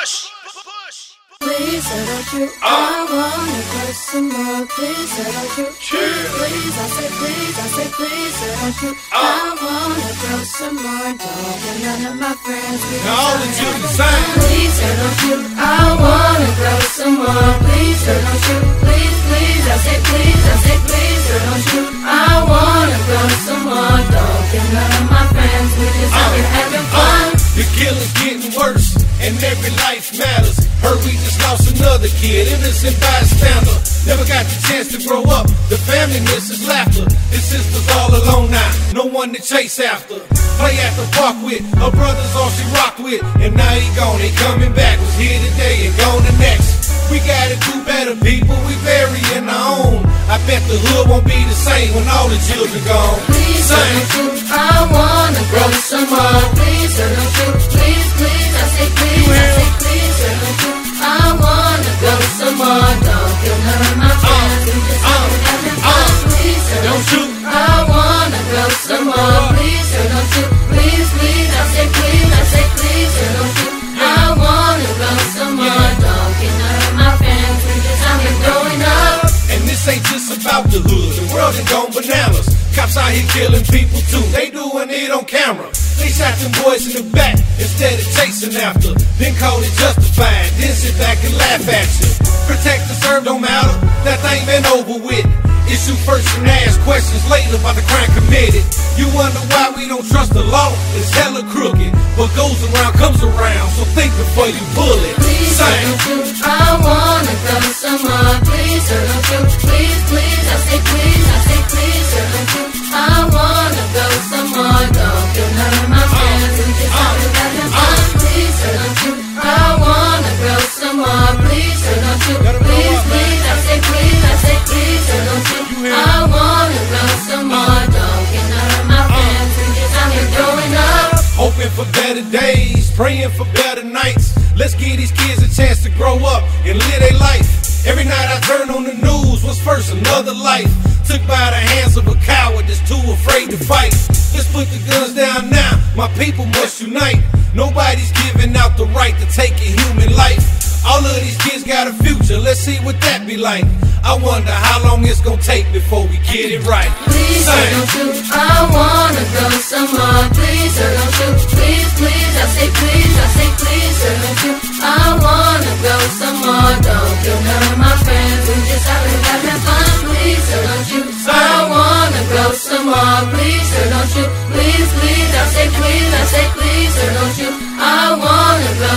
Push! Push! Please, I don't you, I wanna get some more. Please, I don't you, please, I say please, I say please, I don't you, ah. I wanna go some more. Don't get none of my friends with All the children sing. Worse, and every life matters. Heard we just lost another kid, innocent bystander. Never got the chance to grow up. The family misses laughter. His sister's all alone now, no one to chase after. Play at the park with, her brother's all she rocked with. And now he gone, he coming back. Was here today and gone the next. We gotta do better, people. We burying our own. I bet the hood won't be the same when all the children gone. Please, Sing. I wanna grow some more. World gone bananas. Cops out here killing people too. They doing it on camera. They shot them boys in the back instead of chasing after. Then called it justified. Then sit back and laugh at you. Protect the serve don't matter. That thing been over with. Issue first and ask questions later about the crime committed. You wonder why we don't trust the law? It's hella crooked. What goes around comes around. So think before you pull it. Please, Please, don't you, please, please, I say please, I say please, don't you, I wanna go some uh-huh. more. Don't none of my friends, we just out here growing up. Hoping for better days, praying for better nights. Let's give these kids a chance to grow up and live their life. Every night I turn on the news, what's first? Another life. Took by the hands of a coward that's too afraid to fight. Let's put the guns down now, my people must unite. Nobody's giving out the right to take a human life. Let's see what that be like. I wonder how long it's gonna take before we get it right. Please, Sing. don't you, I wanna go some more. Please, don't you, please, please, I say please, I say please, don't you, I wanna go some more. Don't none of my friends, we just out here having fun. Please, don't you, I wanna go some more. Please, don't you, please, please, I say please, I say please, don't you, I wanna go